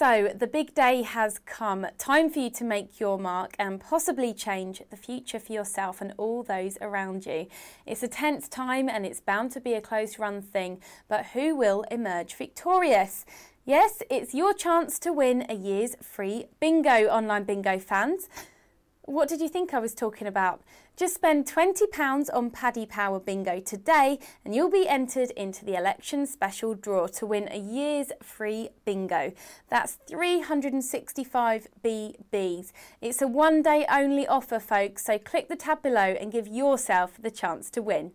So, the big day has come. Time for you to make your mark and possibly change the future for yourself and all those around you. It's a tense time and it's bound to be a close run thing, but who will emerge victorious? Yes, it's your chance to win a year's free bingo, online bingo fans. What did you think I was talking about? Just spend £20 on Paddy Power Bingo today and you'll be entered into the election special draw to win a year's free bingo. That's 365 BBs. It's a one day only offer, folks, so click the tab below and give yourself the chance to win.